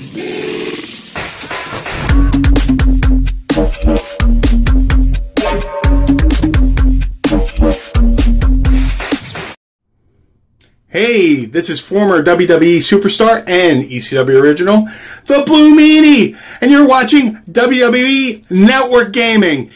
Hey, this is former WWE superstar and ECW original, the Blue Meanie, and you're watching WWE Network Gaming.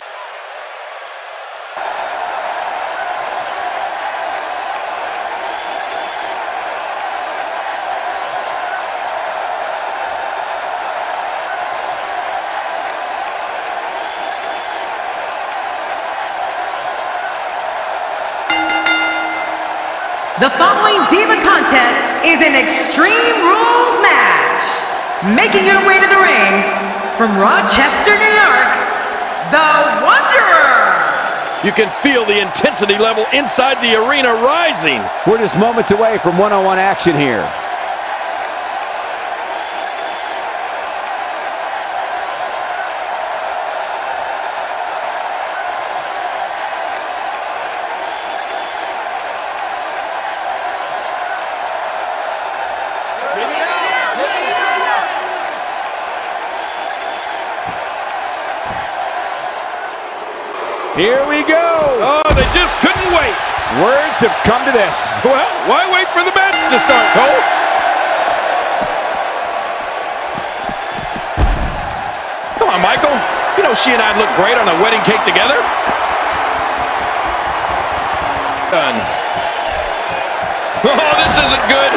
The following Diva contest is an Extreme Rules match. Making her way to the ring from Rochester, New York, the Wanderer. You can feel the intensity level inside the arena rising. We're just moments away from one-on-one action here. Here we go. Oh, they just couldn't wait. Words have come to this. Well, why wait for the match to start, Cole? Come on, Michael. You know she and I'd look great on a wedding cake together. Done. Oh, this isn't good.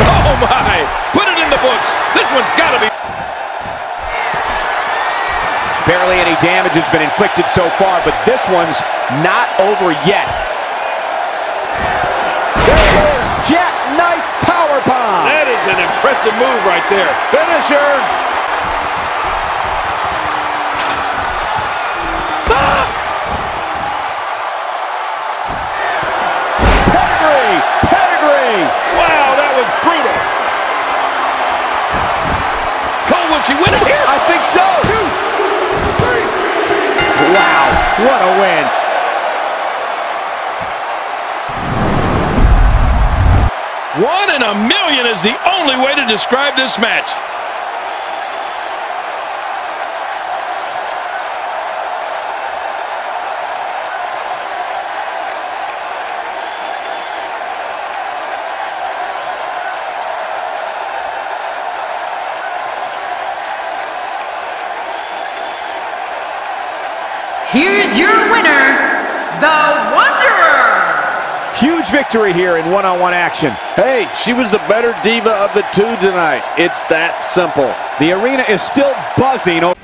Oh, my. Put it in the books. This one's got to be... Barely any damage has been inflicted so far, but this one's not over yet. There it is, jackknife powerbomb. That is an impressive move right there. Finisher. Ah! Pedigree, pedigree. Wow, that was brutal. Cole, will she win it what a win. One in a million is the only way to describe this match. Here's your winner, the Wanderer. Huge victory here in one-on-one action. Hey, she was the better diva of the two tonight. It's that simple. The arena is still buzzing. over.